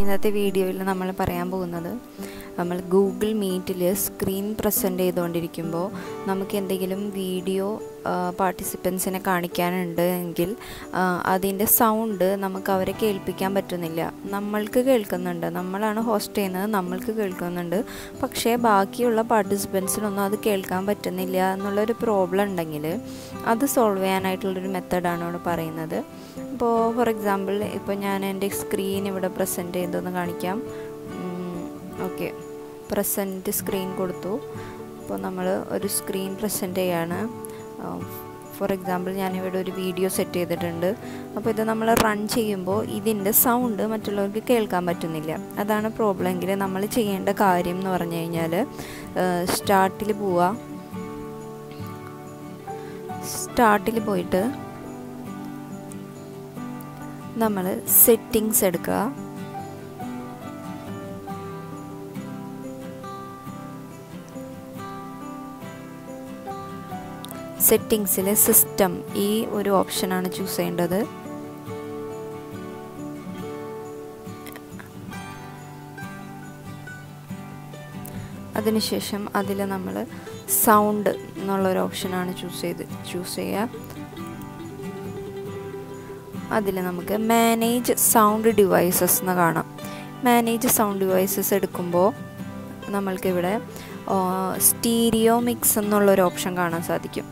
ഇന്നത്തെ വീഡിയോയിൽ നമ്മൾ പറയാൻ പോകുന്നത് നമ്മൾ ഗൂഗിൾ മീറ്റിൽ സ്ക്രീൻ പ്രസന്റ് ചെയ്തുകൊണ്ടിരിക്കുമ്പോൾ നമുക്ക് എന്തെങ്കിലും വീഡിയോ പാർട്ടിസിപ്പൻസിനെ കാണിക്കാനുണ്ട് എങ്കിൽ അതിന്റെ സൗണ്ട് നമുക്ക് അവരെ കേൾപ്പിക്കാൻ പറ്റുന്നില്ല. നമ്മൾക്ക് കേൾക്കുന്നുണ്ട്. നമ്മളാണ് ഹോസ്റ്റ് ചെയ്യുന്നത്. നമ്മൾക്ക് കേൾക്കുന്നുണ്ട്. പക്ഷേ ബാക്കിയുള്ള പാർട്ടിസിപ്പൻസിനൊന്നും അത് കേൾക്കാൻ പറ്റുന്നില്ല എന്നുള്ളൊരു പ്രോബ്ലം ഉണ്ടെങ്കിൽ അത് സോൾവ് ചെയ്യാനായിട്ടുള്ളൊരു മെത്തഡാണ് ഇവിടെ പറയുന്നത്. ഇപ്പോൾ ഫോർ എക്സാമ്പിൾ ഇപ്പോൾ ഞാൻ എന്റെ സ്ക്രീൻ ഇവിടെ പ്രസന്റ് ചെയ്തൊന്ന് കാണിക്കാം. ഓക്കെ പ്രസന്റ് സ്ക്രീൻ കൊടുത്തു. അപ്പോൾ നമ്മൾ ഒരു സ്ക്രീൻ പ്രസന്റ് ചെയ്യാണ്. ഫോർ എക്സാമ്പിൾ ഞാനിവിടെ ഒരു വീഡിയോ സെറ്റ് ചെയ്തിട്ടുണ്ട്. അപ്പോൾ ഇത് നമ്മൾ റൺ ചെയ്യുമ്പോൾ ഇതിന്റെ സൗണ്ട് മറ്റുള്ളവർക്ക് കേൾക്കാൻ പറ്റുന്നില്ല. അതാണ് പ്രോബ്ലം എങ്കിൽ നമ്മൾ ചെയ്യേണ്ട കാര്യം എന്ന് പറഞ്ഞു കഴിഞ്ഞാൽ സ്റ്റാർട്ടിൽ പോവുക സ്റ്റാർട്ടിൽ പോയിട്ട് നമ്മൾ സെറ്റിങ്സ് എടുക്കുക. സെറ്റിങ്സിൽ സിസ്റ്റം ഈ ഒരു ഓപ്ഷനാണ് ചൂസ് ചെയ്യേണ്ടത്. അതിനുശേഷം അതിൽ നമ്മൾ സൗണ്ട് എന്നുള്ളൊരു ഓപ്ഷനാണ് ചൂസ് ചെയ്ത് ചൂസ് ചെയ്യുക അതിൽ നമുക്ക് മാനേജ് സൗണ്ട് ഡിവൈസസ് എന്ന് കാണാം. മാനേജ് സൗണ്ട് ഡിവൈസസ് എടുക്കുമ്പോൾ നമ്മൾക്കിവിടെ സ്റ്റീരിയോ മിക്സ് എന്നുള്ളൊരു ഓപ്ഷൻ കാണാൻ സാധിക്കും.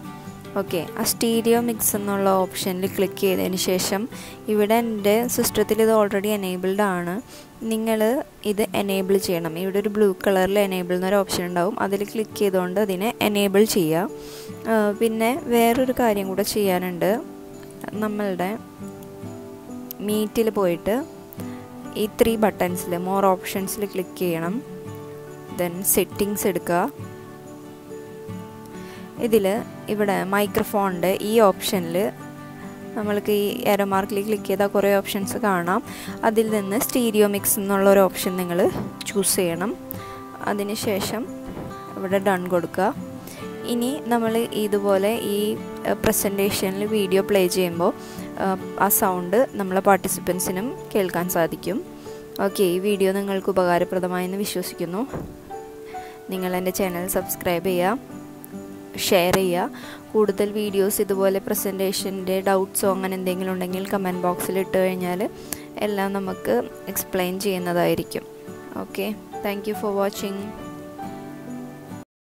ഓക്കെ ആ സ്റ്റീരിയോ മിക്സ് എന്നുള്ള ഓപ്ഷനിൽ ക്ലിക്ക് ചെയ്തതിന് ശേഷം ഇവിടെ എന്റെ സിസ്റ്റത്തിൽ ഇത് ഓൾറെഡി എനേബിൾഡ് ആണ്. നിങ്ങൾ ഇത് എനേബിൾ ചെയ്യണം. ഇവിടെ ഒരു ബ്ലൂ കളറിൽ എനേബിൾ എന്നൊരു ഓപ്ഷൻ ഉണ്ടാവും. അതിൽ ക്ലിക്ക് ചെയ്തുകൊണ്ട് അതിനെ എനേബിൾ ചെയ്യുക പിന്നെ വേറൊരു കാര്യം കൂടെ ചെയ്യാനുണ്ട്. നമ്മളുടെ മീറ്റിൽ പോയിട്ട് ഈ ത്രീ ബട്ടൺസിൽ മോർ ഓപ്ഷൻസിൽ ക്ലിക്ക് ചെയ്യണം. ദെൻ സെറ്റിങ്സ് എടുക്കുക. ഇതിൽ ഇവിടെ മൈക്രോഫോണിന്റെ ഈ ഓപ്ഷനിൽ നമ്മൾക്ക് ഈ എരോ മാർക്കിൽ ക്ലിക്ക് ചെയ്താൽ കുറേ ഓപ്ഷൻസ് കാണാം. അതിൽ നിന്ന് സ്റ്റീരിയോ മിക്സ് എന്നുള്ള ഒരു ഓപ്ഷൻ നിങ്ങൾ ചൂസ് ചെയ്യണം. അതിനുശേഷം ഇവിടെ ഡൺ കൊടുക്കുക. ഇനി നമ്മൾ ഇതുപോലെ ഈ പ്രസന്റേഷനിൽ വീഡിയോ പ്ലേ ചെയ്യുമ്പോൾ ആ സൗണ്ട് നമ്മളെ പാർട്ടിസിപ്പൻസിനും കേൾക്കാൻ സാധിക്കും. ഓക്കെ ഈ വീഡിയോ നിങ്ങൾക്ക് ഉപകാരപ്രദമായെന്ന് വിശ്വസിക്കുന്നു. നിങ്ങൾ എന്റെ ചാനൽ സബ്സ്ക്രൈബ് ചെയ്യുക. ഷെയർ ചെയ്യുക. കൂടുതൽ വീഡിയോസ് ഇതുപോലെ പ്രസന്റേഷന്റെ ഡൗട്ട്സോ അങ്ങനെ എന്തെങ്കിലും ഉണ്ടെങ്കിൽ കമന്റ് ബോക്സിൽ ഇട്ട് കഴിഞ്ഞാൽ എല്ലാം നമുക്ക് എക്സ്പ്ലെയിൻ ചെയ്യുന്നതായിരിക്കും. Okay thank you for watching